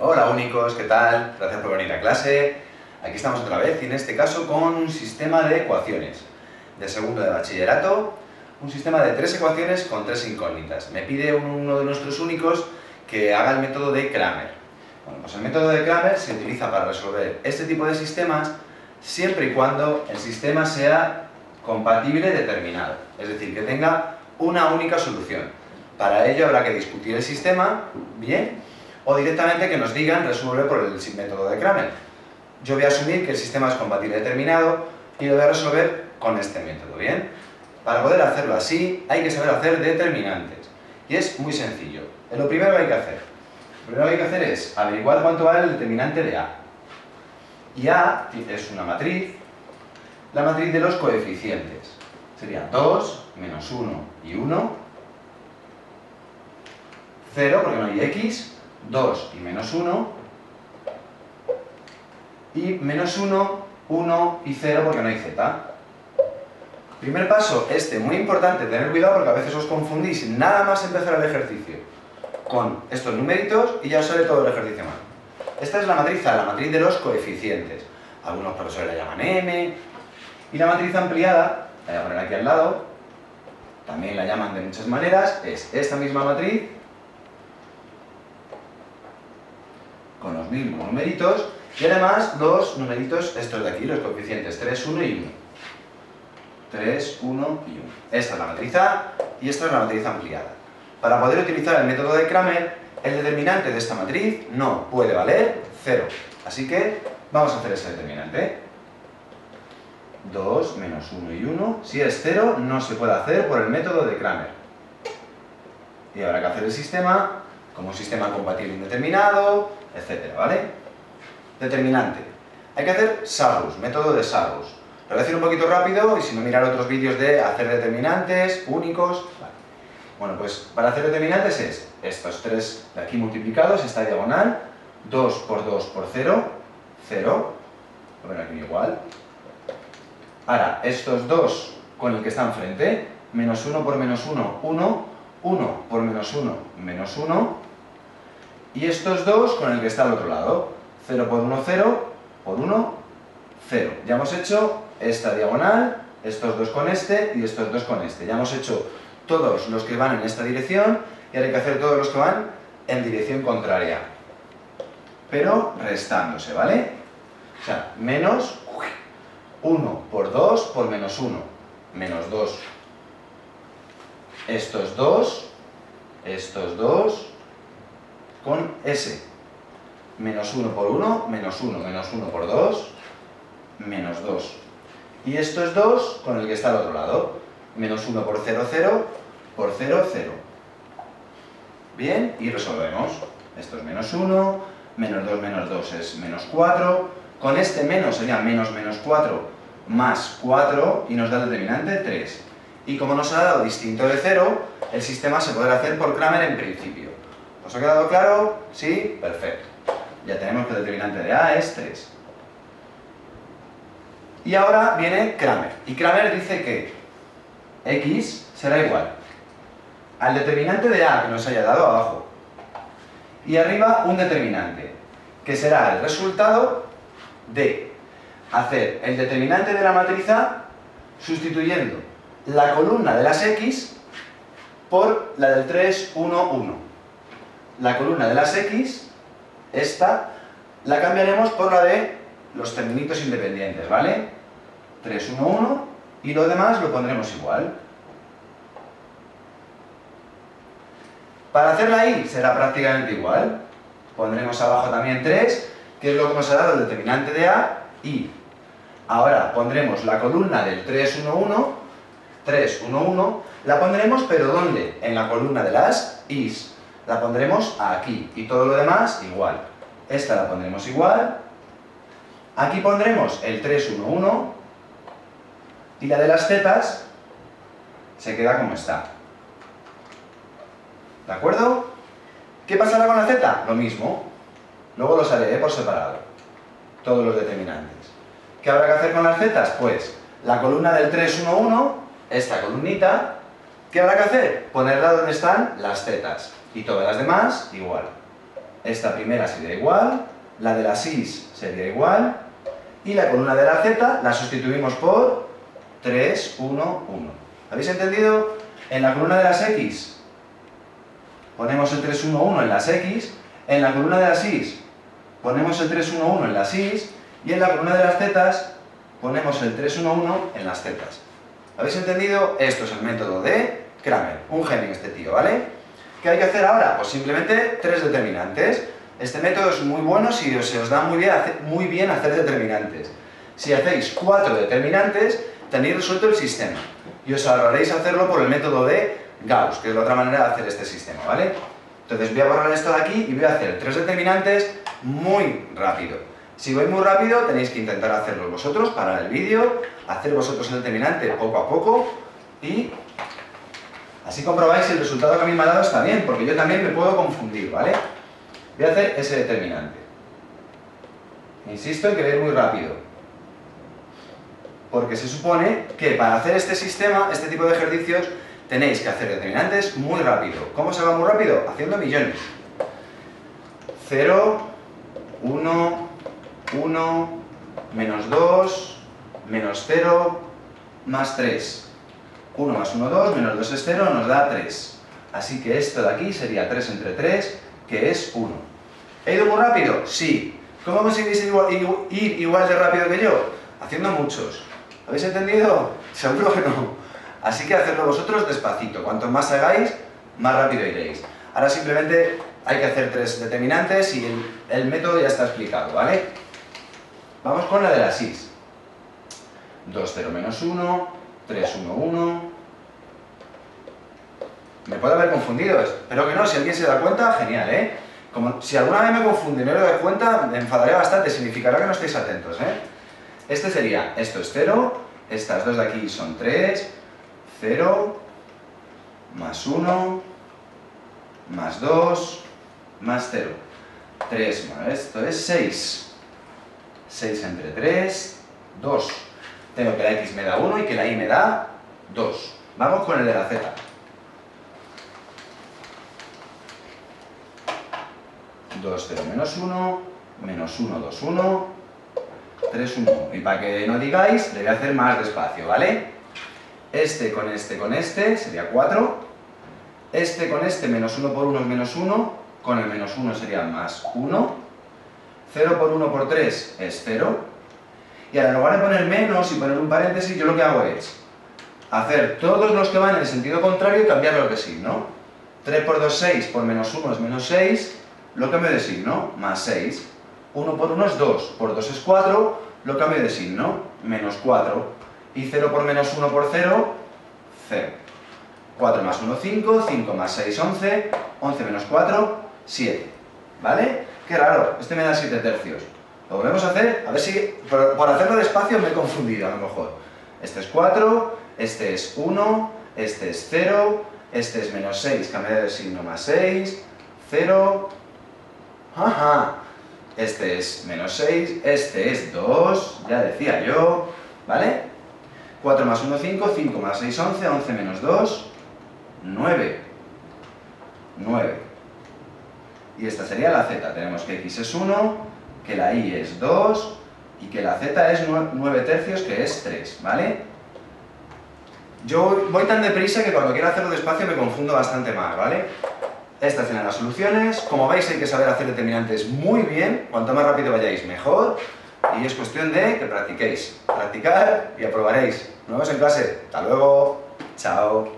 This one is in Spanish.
Hola únicos, ¿qué tal? Gracias por venir a clase. Aquí estamos otra vez y en este caso con un sistema de ecuaciones de segundo de bachillerato, un sistema de tres ecuaciones con tres incógnitas. Me pide uno de nuestros únicos que haga el método de Kramer. Bueno, pues el método de Kramer se utiliza para resolver este tipo de sistemas siempre y cuando el sistema sea compatible determinado, es decir, que tenga una única solución. Para ello habrá que discutir el sistema, bien, o directamente que nos digan resuelve por el método de Kramer. Yo voy a asumir que el sistema es compatible determinado y lo voy a resolver con este método, ¿bien? Para poder hacerlo así hay que saber hacer determinantes y es muy sencillo. Lo primero que hay que hacer, lo primero que hay que hacer es averiguar cuánto vale el determinante de A. Y A es una matriz, la matriz de los coeficientes. Sería 2, menos 1 y 1, 0 porque no hay x, 2 y menos 1, y menos 1, 1 y 0 porque no hay z. Primer paso, este, muy importante, tener cuidado porque a veces os confundís nada más empezar el ejercicio con estos numeritos y ya os sale todo el ejercicio mal. Esta es la matriz la matriz de los coeficientes. Algunos profesores la llaman M. Y la matriz ampliada, la voy a poner aquí al lado, también la llaman de muchas maneras, es esta misma matriz con los mismos numeritos y además los numeritos, estos de aquí, los coeficientes 3, 1 y 1. 3, 1 y 1. Esta es la matriz A y esta es la matriz ampliada. Para poder utilizar el método de Kramer, el determinante de esta matriz no puede valer 0. Así que vamos a hacer ese determinante. 2 menos 1 y 1. Si es 0, no se puede hacer por el método de Kramer. Y habrá que hacer el sistema como un sistema compatible indeterminado, etc. ¿vale? Determinante. Hay que hacer Sarrus, método de Sarrus. Lo voy a decir un poquito rápido y si no mirar otros vídeos de hacer determinantes, únicos... Bueno, pues para hacer determinantes es estos tres de aquí multiplicados, esta diagonal, 2 por 2 por 0, 0, lo ven aquí igual. Ahora, estos dos con el que está enfrente, menos 1 por menos 1, 1, 1 por menos 1, menos 1, y estos dos con el que está al otro lado, 0 por 1, 0, por 1, 0. Ya hemos hecho esta diagonal, estos dos con este y estos dos con este. Ya hemos hecho todos los que van en esta dirección y ahora hay que hacer todos los que van en dirección contraria. Pero restándose, ¿vale? O sea, menos 1 por 2 por menos 1, menos 2. Estos dos, estos dos, con S. Menos 1 por 1, menos 1, menos 1 por 2, menos 2. Y estos dos con el que está al otro lado. Menos 1 por 0, 0, por 0, 0. Bien, y resolvemos. Esto es menos 1, menos 2 menos 2 es menos 4. Con este menos sería menos menos 4 más 4 y nos da el determinante 3. Y como nos ha dado distinto de 0, el sistema se podrá hacer por Kramer en principio. ¿Os ha quedado claro? ¿Sí? Perfecto. Ya tenemos que el determinante de A es 3. Y ahora viene Kramer. Y Kramer dice que x será igual al determinante de A que nos haya dado abajo. Y arriba un determinante, que será el resultado de hacer el determinante de la matriz A sustituyendo la columna de las x por la del 3, 1, 1. La columna de las x, esta, la cambiaremos por la de los términos independientes, ¿vale? 3, 1, 1 y lo demás lo pondremos igual. Para hacerla ahí será prácticamente igual. Pondremos abajo también 3, que es lo que nos ha dado el determinante de A, y ahora pondremos la columna del 3, 1, 1, 3, 1, 1, la pondremos, pero ¿dónde? En la columna de las is. La pondremos aquí, y todo lo demás igual. Esta la pondremos igual. Aquí pondremos el 3, 1, 1, y la de las zetas se queda como está. ¿De acuerdo? ¿Qué pasará con la z? Lo mismo. Luego los haré por separado. Todos los determinantes. ¿Qué habrá que hacer con las zetas? Pues la columna del 3, 1, 1, esta columnita, ¿qué habrá que hacer? Ponerla donde están las zetas. Y todas las demás igual. esta primera sería igual, la de las Is sería igual, y la columna de la Z la sustituimos por 3, 1, 1. ¿Habéis entendido? En la columna de las X ponemos el 3, 1, 1 en las X, en la columna de las Y ponemos el 3, 1, 1 en las Y, y en la columna de las Z ponemos el 3, 1, 1 en las Z. ¿Habéis entendido? Esto es el método de Kramer, un genio este tío, ¿vale? ¿Qué hay que hacer ahora? Pues simplemente tres determinantes. Este método es muy bueno si se os da muy bien, hacer determinantes. Si hacéis cuatro determinantes, tenéis resuelto el sistema. Y os ahorraréis hacerlo por el método de Gauss, que es la otra manera de hacer este sistema, ¿vale? Entonces voy a borrar esto de aquí y voy a hacer tres determinantes muy rápido. Si voy muy rápido tenéis que intentar hacerlo vosotros para el vídeo, hacer vosotros el determinante poco a poco y así comprobáis si el resultado que a mí me ha dado está bien, porque yo también me puedo confundir, ¿vale? Voy a hacer ese determinante. Insisto en que ir muy rápido. Porque se supone que para hacer este sistema, este tipo de ejercicios, tenéis que hacer determinantes muy rápido. ¿Cómo se va muy rápido? Haciendo millones. 0, 1, 1, menos 2, menos 0, más 3. 1 más 1, 2, menos 2 es 0, nos da 3. Así que esto de aquí sería 3 entre 3, que es 1. ¿He ido muy rápido? Sí. ¿Cómo conseguís ir igual de rápido que yo? Haciendo muchos. ¿Habéis entendido? Seguro que no. Así que hacerlo vosotros despacito. Cuanto más hagáis, más rápido iréis. Ahora simplemente hay que hacer tres determinantes y el, método ya está explicado, ¿vale? Vamos con la de las is. 2, 0, menos 1, 3, 1, 1. Me puede haber confundido, espero que no, si alguien se da cuenta, genial, ¿eh? Como, si alguna vez me confunde y no me doy cuenta, me enfadaré bastante, significará que no estáis atentos, ¿eh? Este sería, esto es 0, estas dos de aquí son 3, 0, más 1, más 2, más 0. 3 más esto es 6. 6 entre 3, 2. Tengo que la x me da 1 y que la y me da 2. Vamos con el de la z. 2, 0, menos 1, menos 1, 2, 1, 3, 1. Y para que no digáis, le voy a hacer más despacio, ¿vale? Este con este con este sería 4. Este con este menos 1 por 1 es menos 1. Con el menos 1 sería más 1. 0 por 1 por 3 es 0. Y ahora en lugar de poner menos y poner un paréntesis, yo lo que hago es hacer todos los que van en el sentido contrario y cambiarlos de signo. 3 por 2, 6, por menos 1 es menos 6, lo cambio de signo, más 6. 1 por 1 es 2, por 2 es 4, lo cambio de signo, menos 4 y 0 por menos 1 por 0, 0. 4 más 1, 5, 5 más 6, 11, 11 menos 4, 7. ¿Vale? Qué raro, este me da 7 tercios. Lo volvemos a hacer, a ver si, por, hacerlo despacio me he confundido a lo mejor. Este es 4, este es 1, este es 0, este es menos 6, cambiar de signo más 6, 0, ajá, este es menos 6, este es 2, ya decía yo, ¿vale? 4 más 1, 5, 5 más 6, 11, 11 menos 2, 9. 9. Y esta sería la z. Tenemos que x es 1, que la y es 2 y que la z es 9 tercios, que es 3, ¿vale? Yo voy tan deprisa que cuando quiero hacerlo despacio me confundo bastante más, ¿vale? Estas tienen las soluciones. Como veis hay que saber hacer determinantes muy bien. Cuanto más rápido vayáis, mejor y es cuestión de que practiquéis. Practicar y aprobaréis. Nos vemos en clase. Hasta luego. Chao.